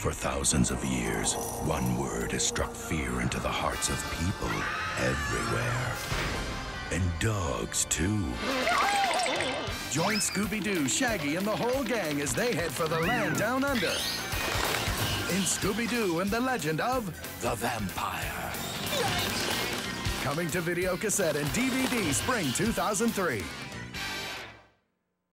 For thousands of years, one word has struck fear into the hearts of people everywhere. And dogs, too. Join Scooby Doo, Shaggy, and the whole gang as they head for the land down under. In Scooby Doo and the Legend of the Vampire. Coming to video cassette and DVD spring 2003.